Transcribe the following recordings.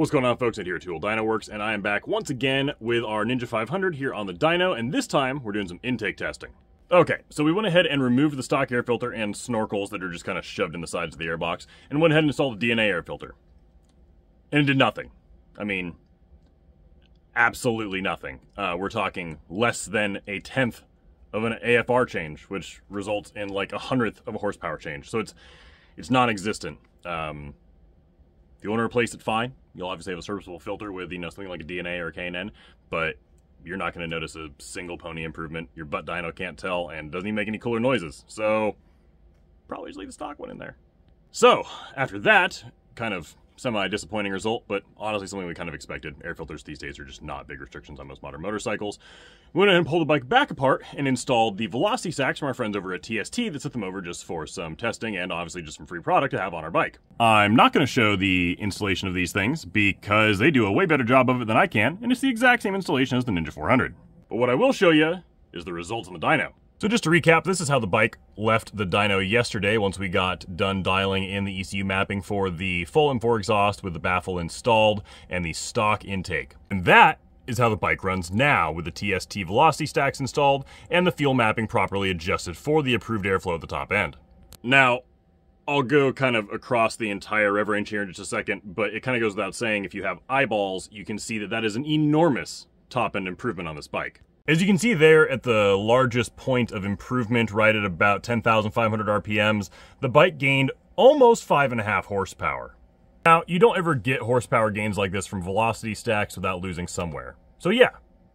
What's going on folks, Ed here at 2 Wheel DynoWorks, and I am back once again with our Ninja 500 here on the dyno, and this time we're doing some intake testing. Okay, so we went ahead and removed the stock air filter and snorkels that are just kind of shoved in the sides of the airbox, and went ahead and installed the DNA air filter. And it did nothing. I mean, absolutely nothing. Uh, we're talking less than a tenth of an AFR change, which results in like a hundredth of a horsepower change. So it's it's non-existent. Um, if you want to replace it, fine. You'll obviously have a serviceable filter with, you know, something like a DNA or a K&N, but you're not going to notice a single pony improvement. Your butt dyno can't tell and doesn't even make any cooler noises. So probably just leave the stock one in there. So after that, kind of semi-disappointing result, but honestly something we kind of expected. Air filters these days are just not big restrictions on most modern motorcycles. We went ahead and pulled the bike back apart and installed the Velocity Stacks from our friends over at TST that sent them over just for some testing and obviously just some free product to have on our bike. I'm not going to show the installation of these things because they do a way better job of it than I can, and it's the exact same installation as the Ninja 400. But what I will show you is the results on the dyno. So just to recap, this is how the bike left the dyno yesterday once we got done dialing in the ECU mapping for the full M4 exhaust with the baffle installed and the stock intake. And that is how the bike runs now with the TST velocity stacks installed and the fuel mapping properly adjusted for the approved airflow at the top end. Now, I'll go kind of across the entire rev range here in just a second, but it kind of goes without saying, if you have eyeballs, you can see that that is an enormous top end improvement on this bike. As you can see there at the largest point of improvement, right at about 10,500 RPMs, the bike gained almost five and a half horsepower. Now, you don't ever get horsepower gains like this from velocity stacks without losing somewhere. So yeah,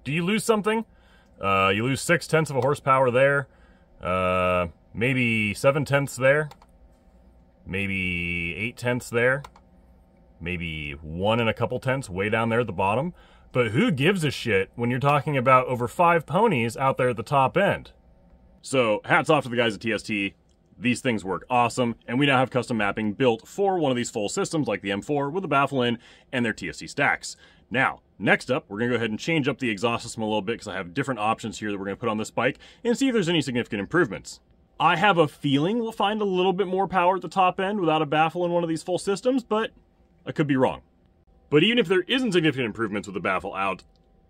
do you lose something? Uh, you lose six tenths of a horsepower there, uh, maybe seven tenths there, maybe eight tenths there, maybe one and a couple tenths way down there at the bottom. But who gives a shit when you're talking about over five ponies out there at the top end? So hats off to the guys at TST. These things work awesome, and we now have custom mapping built for one of these full systems like the M4 with the baffle in and their TST stacks. Now, next up, we're going to go ahead and change up the exhaust system a little bit because I have different options here that we're going to put on this bike and see if there's any significant improvements. I have a feeling we'll find a little bit more power at the top end without a baffle in one of these full systems, but I could be wrong. But even if there isn't significant improvements with the baffle out,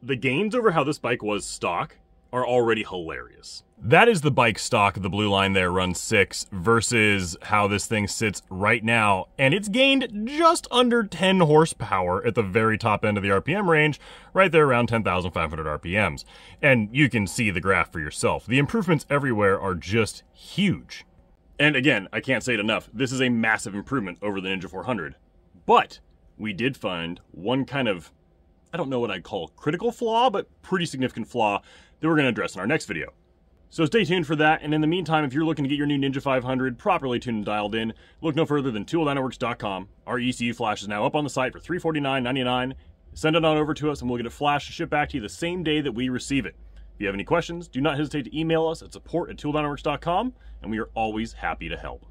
the gains over how this bike was stock are already hilarious. That is the bike stock, the blue line there runs 6, versus how this thing sits right now, and it's gained just under 10 horsepower at the very top end of the RPM range, right there around 10,500 RPMs. And you can see the graph for yourself. The improvements everywhere are just huge. And again, I can't say it enough, this is a massive improvement over the Ninja 400. But we did find one kind of, I don't know what I'd call critical flaw, but pretty significant flaw that we're going to address in our next video. So stay tuned for that, and in the meantime, if you're looking to get your new Ninja 500 properly tuned and dialed in, look no further than 2wheeldynoworks.com. Our ECU flash is now up on the site for $349.99. Send it on over to us, and we'll get it flashed shipped back to you the same day that we receive it. If you have any questions, do not hesitate to email us at support at 2wheeldynoworks.com, and we are always happy to help.